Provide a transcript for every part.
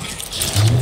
Okay.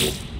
you